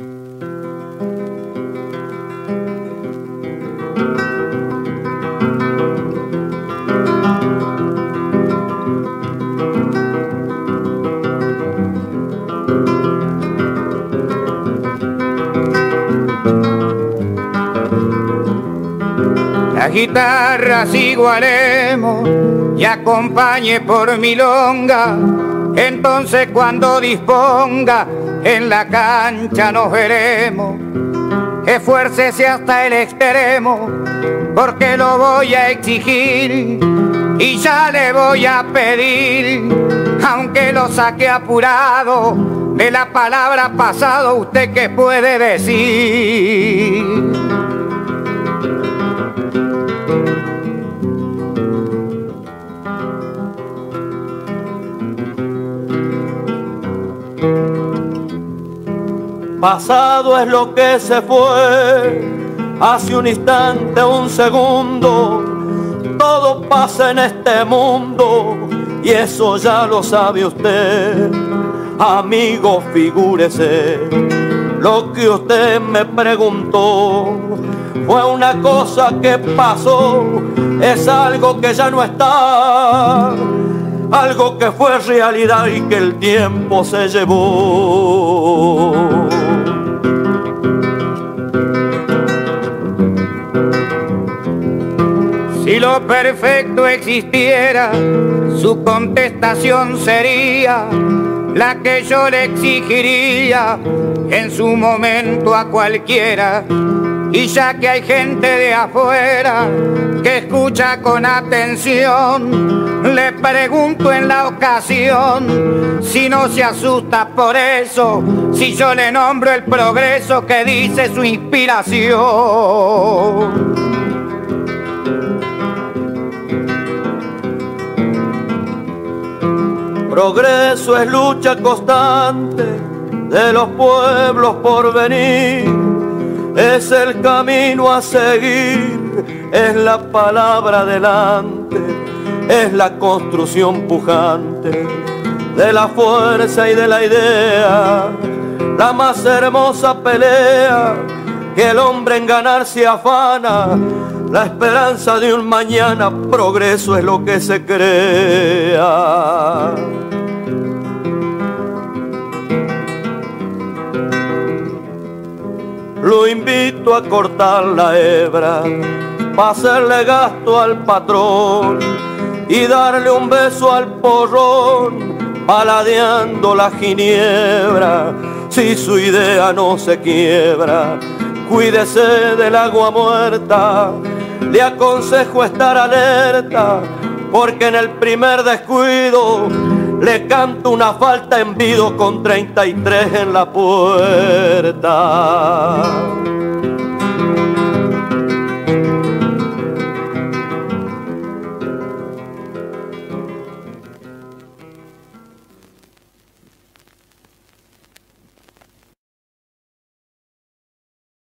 La guitarra igualemos y acompañe por milonga. Entonces cuando disponga en la cancha nos veremos. Esfuércese hasta el extremo porque lo voy a exigir y ya le voy a pedir, aunque lo saque apurado de la palabra pasado, usted qué puede decir. Pasado es lo que se fue, hace un instante, un segundo, todo pasa en este mundo y eso ya lo sabe usted. Amigo, figúrese, lo que usted me preguntó fue una cosa que pasó, es algo que ya no está algo que fue realidad y que el tiempo se llevó. Lo perfecto existiera, su contestación sería la que yo le exigiría en su momento a cualquiera. Y ya que hay gente de afuera que escucha con atención, le pregunto en la ocasión si no se asusta por eso, si yo le nombro el progreso que dice su inspiración. Progreso es lucha constante de los pueblos por venir, es el camino a seguir, es la palabra delante, es la construcción pujante de la fuerza y de la idea, la más hermosa pelea que el hombre en ganar se afana. La esperanza de un mañana, progreso es lo que se crea. Lo invito a cortar la hebra, para hacerle gasto al patrón y darle un beso al porrón, paladeando la ginebra. Si su idea no se quiebra, cuídese del agua muerta le aconsejo estar alerta, porque en el primer descuido le canto una falta en vido con 33 en la puerta.